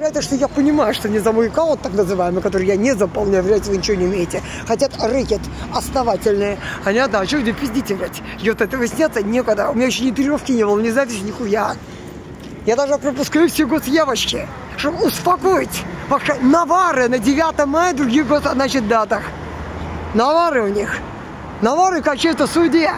Это что я понимаю, что не за мой аккаунт, так называемый, который я не заполняю, блядь, вы ничего не имеете. Хотят рэкет основательные. Понятно? А что где пиздите, блядь? И вот этого сняться некогда. У меня еще ни тренировки не было, ни записи, нихуя. Я даже пропускаю все госъявочки, чтобы успокоить. Вообще навары на 9 мая, других год, значит, датах. Навары у них. Навары какие-то судья.